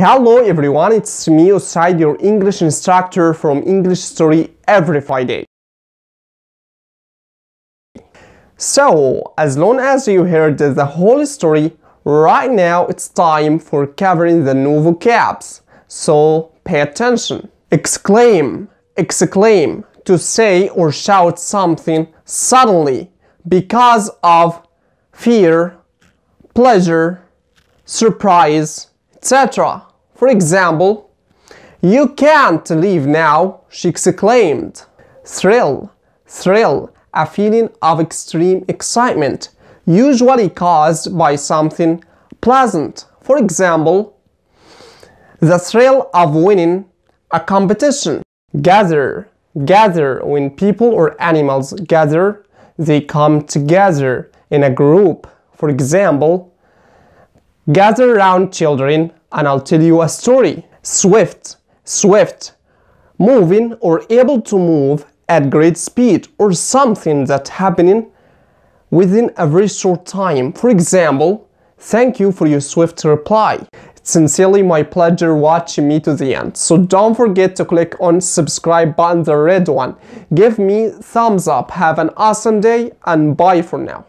Hello everyone, it's me Osayd, your English instructor from English Story every Friday. So, as long as you heard the whole story, right now it's time for covering the new vocabs. So, pay attention. Exclaim, exclaim, to say or shout something suddenly because of fear, pleasure, surprise, etc. For example, You can't leave now, she exclaimed. Thrill, thrill, a feeling of extreme excitement, usually caused by something pleasant. For example, the thrill of winning a competition. Gather, gather, when people or animals gather, they come together in a group. For example, gather round children and I'll tell you a story. Swift, swift, moving or able to move at great speed or something that happening within a very short time. For example, thank you for your swift reply. It's sincerely my pleasure watching me to the end. So don't forget to click on subscribe button, the red one. Give me thumbs up. Have an awesome day and bye for now.